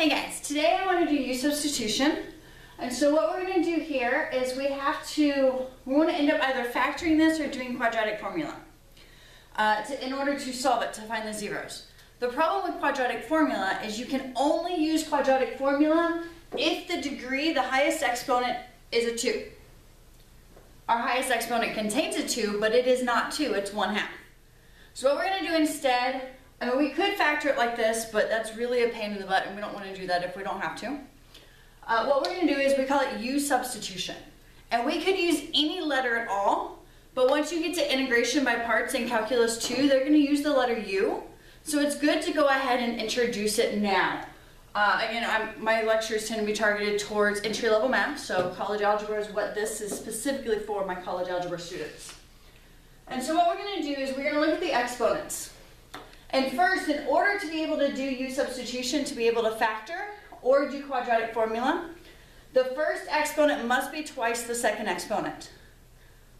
Hey guys, today I want to do u substitution. And so what we're going to do here is we have to, we want to end up either factoring this or doing quadratic formula uh, to, in order to solve it, to find the zeros. The problem with quadratic formula is you can only use quadratic formula if the degree, the highest exponent, is a 2. Our highest exponent contains a 2, but it is not 2, it's 1 half. So what we're going to do instead I mean, we could factor it like this, but that's really a pain in the butt, and we don't want to do that if we don't have to. Uh, what we're going to do is we call it u substitution. And we could use any letter at all, but once you get to integration by parts in Calculus 2, they're going to use the letter u. So it's good to go ahead and introduce it now. Uh, again, I'm, my lectures tend to be targeted towards entry-level math, so college algebra is what this is specifically for my college algebra students. And so what we're going to do is we're going to look at the exponents. And first, in order to be able to do u substitution, to be able to factor or do quadratic formula, the first exponent must be twice the second exponent.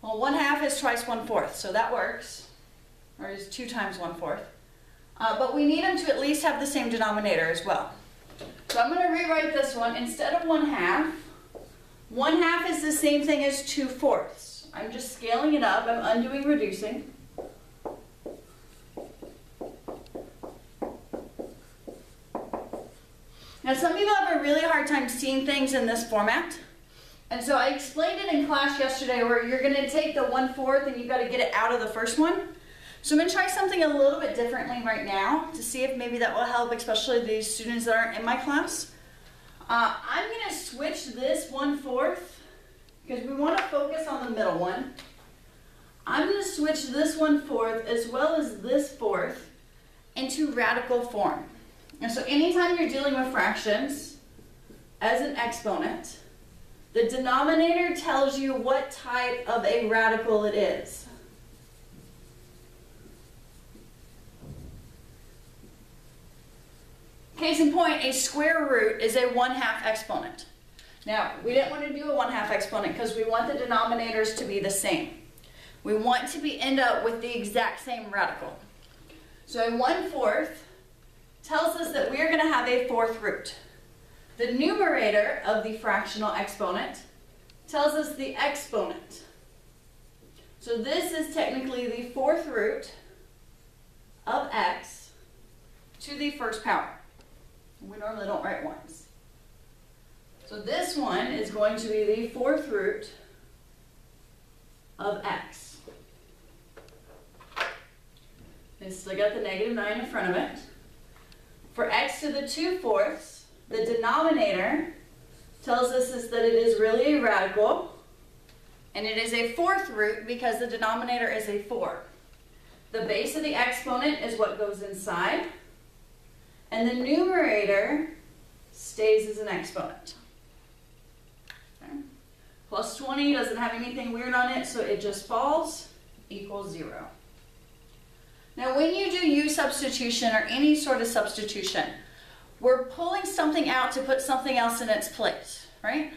Well, 1 half is twice 1 fourth, so that works, or is 2 times 1 fourth. Uh, but we need them to at least have the same denominator as well. So I'm going to rewrite this one. Instead of 1 half, 1 half is the same thing as 2 fourths. I'm just scaling it up. I'm undoing reducing. Now some people have a really hard time seeing things in this format. And so I explained it in class yesterday where you're going to take the 1 4th and you've got to get it out of the first one. So I'm going to try something a little bit differently right now to see if maybe that will help, especially the students that aren't in my class. Uh, I'm going to switch this 1 4th because we want to focus on the middle one. I'm going to switch this 1 4th as well as this 4th into radical form. And so anytime you're dealing with fractions as an exponent, the denominator tells you what type of a radical it is. Case in point, a square root is a 1 half exponent. Now, we didn't want to do a 1 half exponent because we want the denominators to be the same. We want to be end up with the exact same radical. So a 1 fourth tells us that we're going to have a fourth root. The numerator of the fractional exponent tells us the exponent. So this is technically the fourth root of x to the first power. We normally don't write ones. So this one is going to be the fourth root of x. It's still got the negative 9 in front of it. For x to the 2 fourths, the denominator tells us is that it is really a radical, and it is a fourth root because the denominator is a 4. The base of the exponent is what goes inside, and the numerator stays as an exponent. Okay. Plus 20 doesn't have anything weird on it, so it just falls, equals 0. Now when you do u substitution or any sort of substitution, we're pulling something out to put something else in its place, right?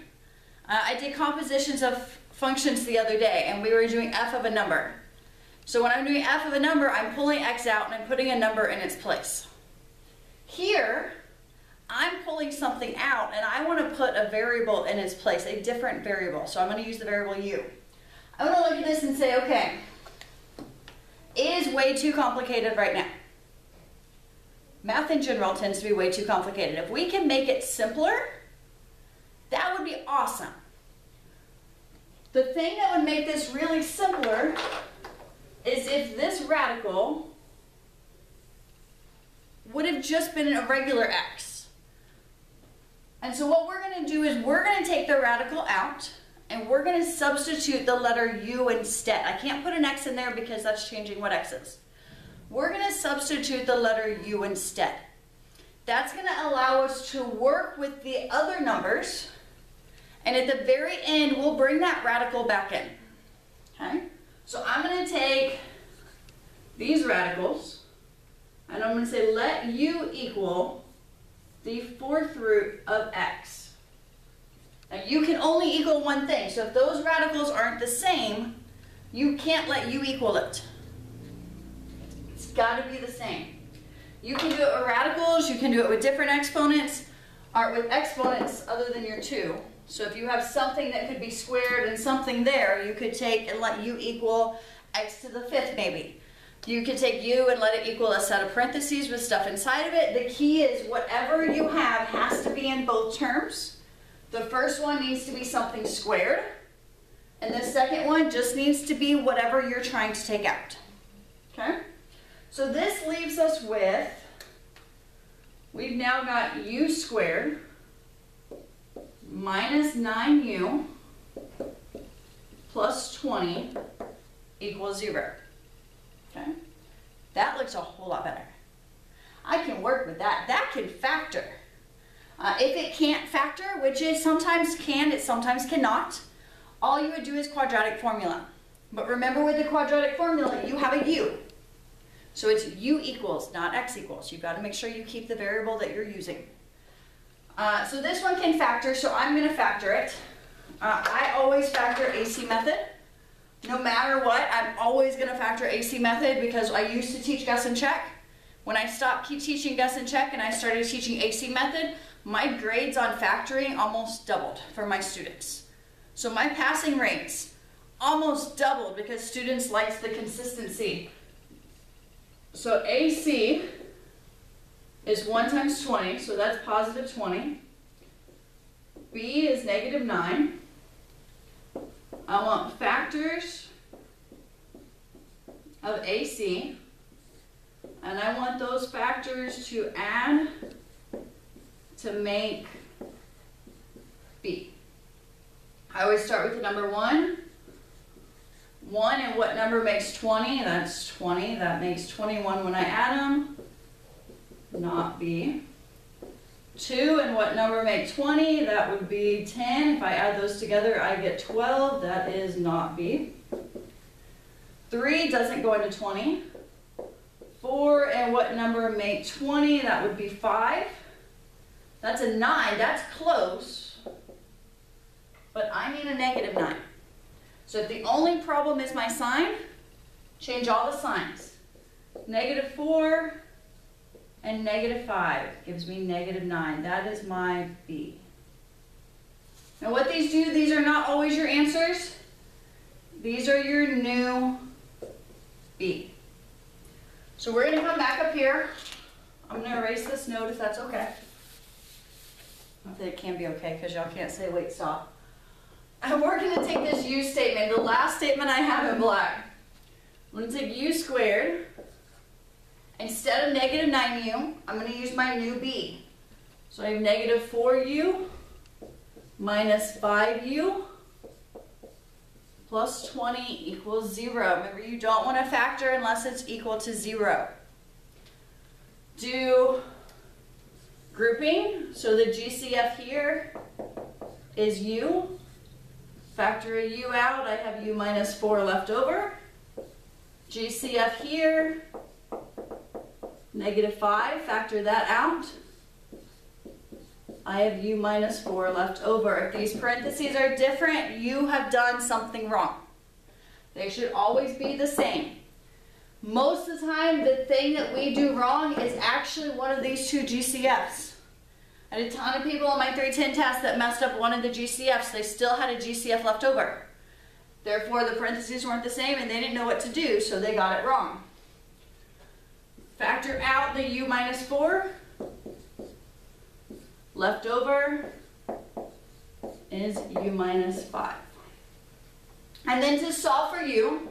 Uh, I did compositions of functions the other day and we were doing f of a number. So when I'm doing f of a number, I'm pulling x out and I'm putting a number in its place. Here, I'm pulling something out and I want to put a variable in its place, a different variable. So I'm going to use the variable u. I'm going to look at this and say, okay, is way too complicated right now. Math in general tends to be way too complicated. If we can make it simpler, that would be awesome. The thing that would make this really simpler is if this radical would have just been a regular x. And so what we're going to do is we're going to take the radical out and we're going to substitute the letter U instead. I can't put an X in there because that's changing what X is. We're going to substitute the letter U instead. That's going to allow us to work with the other numbers, and at the very end, we'll bring that radical back in. Okay? So I'm going to take these radicals, and I'm going to say let U equal the fourth root of X. Now you can only equal one thing. So if those radicals aren't the same, you can't let u equal it. It's got to be the same. You can do it with radicals, you can do it with different exponents. or with exponents other than your 2. So if you have something that could be squared and something there, you could take and let u equal x to the fifth maybe. You could take u and let it equal a set of parentheses with stuff inside of it. The key is whatever you have has to be in both terms. The first one needs to be something squared, and the second one just needs to be whatever you're trying to take out. Okay? So this leaves us with, we've now got u squared minus 9u plus 20 equals 0. Okay? That looks a whole lot better. I can work with that. That can factor. Uh, if it can't factor, which is sometimes can, it sometimes cannot, all you would do is quadratic formula. But remember with the quadratic formula, you have a u. So it's u equals, not x equals. You've got to make sure you keep the variable that you're using. Uh, so this one can factor, so I'm going to factor it. Uh, I always factor AC method. No matter what, I'm always going to factor AC method because I used to teach guess and check. When I stopped teaching guess and check and I started teaching AC method, my grades on factoring almost doubled for my students. So my passing rates almost doubled because students liked the consistency. So AC is 1 times 20, so that's positive 20. B is negative 9. I want factors of AC, and I want those factors to add to make B. I always start with the number 1. 1 and what number makes 20? That's 20. That makes 21 when I add them not B. 2 and what number make 20? That would be 10. If I add those together, I get 12. That is not B. 3 doesn't go into 20. 4 and what number make 20? That would be 5. That's a 9. That's close. But I need a negative 9. So if the only problem is my sign, change all the signs. Negative 4 and negative 5 gives me negative 9. That is my B. Now what these do, these are not always your answers. These are your new B. So we're going to come back up here. I'm going to erase this note if that's okay. Not that it can be okay because y'all can't say wait, stop. And we're going to take this U statement, the last statement I have in black. I'm going to take U squared Instead of negative 9u, I'm going to use my new b. So I have negative 4u minus 5u plus 20 equals 0. Remember, you don't want to factor unless it's equal to 0. Do grouping. So the GCF here is u. Factor a u out, I have u minus 4 left over. GCF here negative 5, factor that out. I have u minus 4 left over. If these parentheses are different, you have done something wrong. They should always be the same. Most of the time, the thing that we do wrong is actually one of these two GCFs. I had a ton of people on my 310 test that messed up one of the GCFs. They still had a GCF left over. Therefore, the parentheses weren't the same and they didn't know what to do, so they got it wrong. Factor out the u minus 4. Left over is u minus 5. And then to solve for u,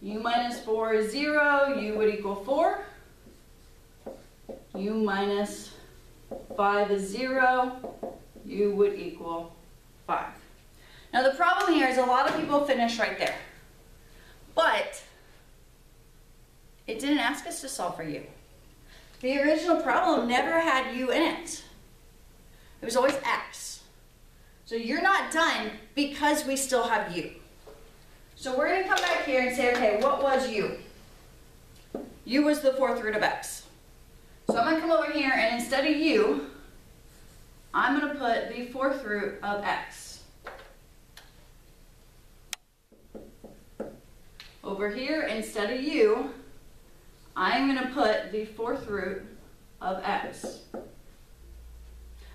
u minus 4 is 0, u would equal 4. u minus 5 is 0, u would equal 5. Now the problem here is a lot of people finish right there. But it didn't ask us to solve for u. The original problem never had u in it. It was always x. So you're not done because we still have u. So we're going to come back here and say, okay, what was u? u was the fourth root of x. So I'm going to come over here and instead of u, I'm going to put the fourth root of x. Over here, instead of u, I'm going to put the fourth root of x.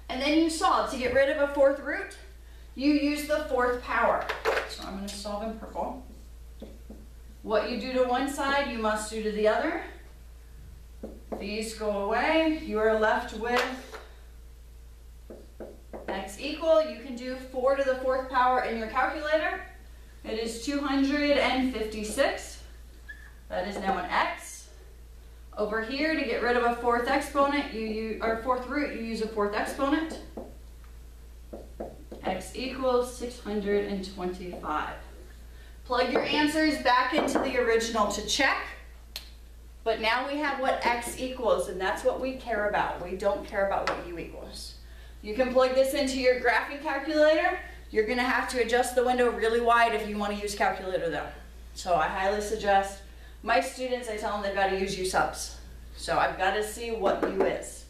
And then you solve. To get rid of a fourth root, you use the fourth power. So I'm going to solve in purple. What you do to one side, you must do to the other. These go away. You are left with x equal. You can do 4 to the fourth power in your calculator. It is 256. That is now an x. Over here, to get rid of a fourth exponent, you use, or fourth root, you use a fourth exponent. x equals 625. Plug your answers back into the original to check. But now we have what x equals, and that's what we care about. We don't care about what u equals. You can plug this into your graphing calculator. You're gonna have to adjust the window really wide if you wanna use calculator though. So I highly suggest, my students, I tell them they've gotta use u subs. So I've gotta see what u is.